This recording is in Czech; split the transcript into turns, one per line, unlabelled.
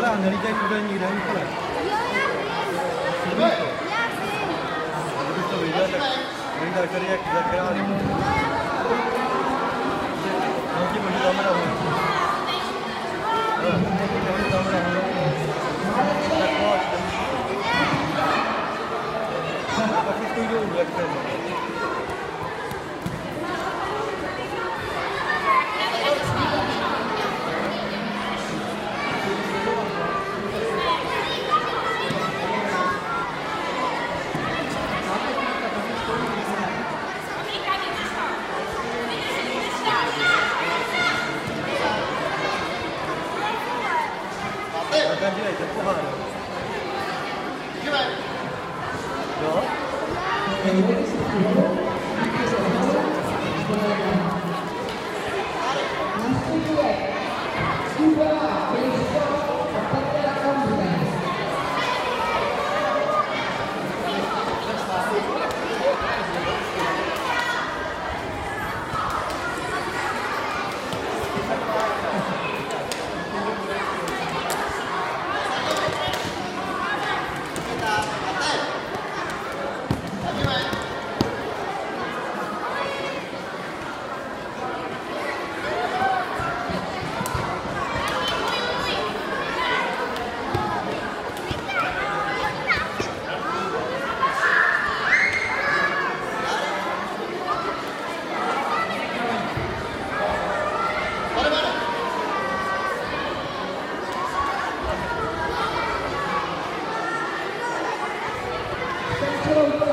nelítají tuhle nikde úplně.
Jo, já vím. Já vím.
Kdybych to viděl, tak nelítáš tady jak za králi.
No,
ti možná dáme na 感じないとファールどう？
Let's go.